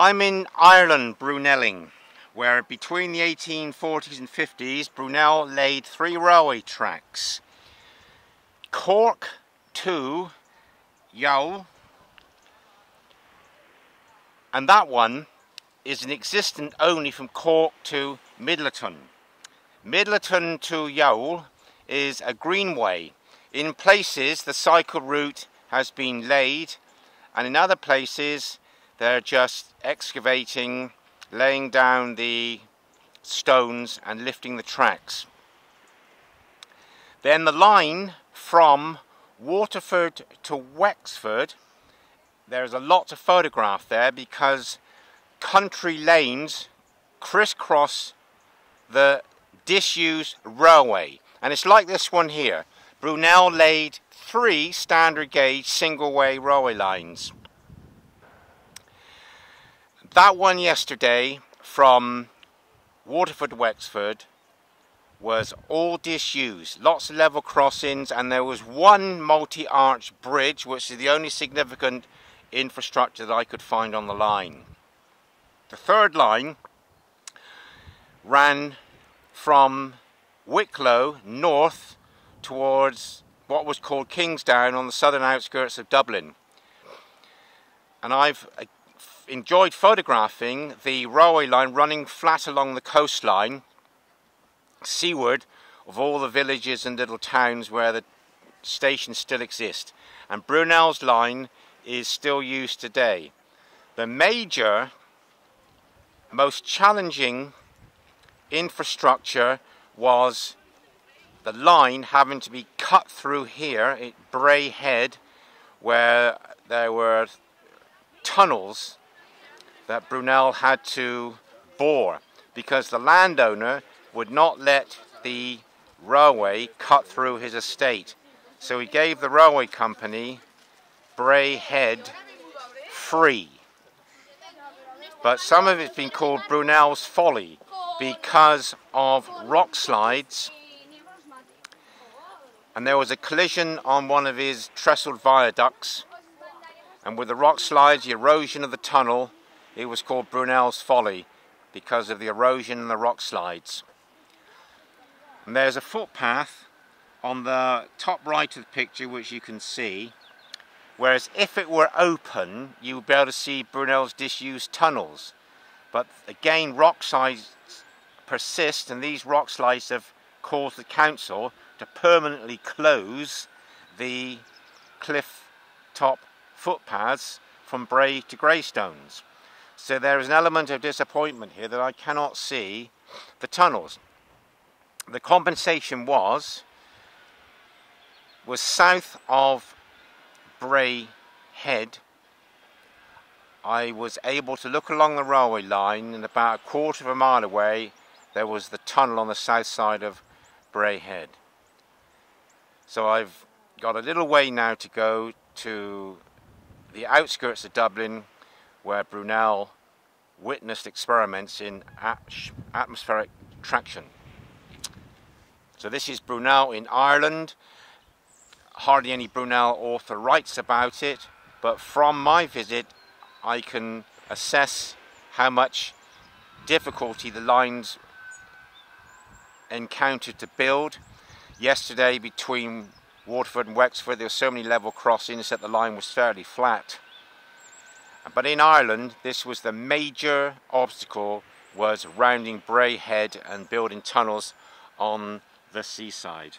I'm in Ireland, Brunelling, where between the 1840s and 50s, Brunel laid three railway tracks. Cork to Youghal, and that one is an existent only from Cork to Midleton. Midleton to Youghal is a greenway. In places the cycle route has been laid and in other places they're just excavating, laying down the stones and lifting the tracks. Then the line from Waterford to Wexford, there's a lot to photograph there because country lanes crisscross the disused railway. And it's like this one here. Brunel laid three standard gauge single way railway lines. That one yesterday from Waterford Wexford was all disused. Lots of level crossings and there was one multi-arch bridge which is the only significant infrastructure that I could find on the line. The third line ran from Wicklow north towards what was called Kingstown on the southern outskirts of Dublin. And I've enjoyed photographing the railway line running flat along the coastline seaward of all the villages and little towns where the stations still exist. And Brunel's line is still used today. The major, most challenging infrastructure was the line having to be cut through here at Bray Head where there were tunnels that Brunel had to bore because the landowner would not let the railway cut through his estate. So he gave the railway company Bray Head free. But some of it's been called Brunel's Folly because of rock slides and there was a collision on one of his trestled viaducts and with the rock slides, the erosion of the tunnel it was called Brunel's Folly because of the erosion and the rock slides. And there's a footpath on the top right of the picture which you can see whereas if it were open you would be able to see Brunel's disused tunnels but again rock slides persist and these rock slides have caused the council to permanently close the cliff top footpaths from Bray to Greystones. So there is an element of disappointment here that I cannot see the tunnels. The compensation was was south of Bray Head. I was able to look along the railway line and about a quarter of a mile away there was the tunnel on the south side of Bray Head. So I've got a little way now to go to the outskirts of Dublin where Brunel witnessed experiments in atmospheric traction. So this is Brunel in Ireland. Hardly any Brunel author writes about it, but from my visit I can assess how much difficulty the lines encountered to build. Yesterday between Waterford and Wexford there were so many level crossings that the line was fairly flat. But in Ireland, this was the major obstacle was rounding Bray Head and building tunnels on the seaside.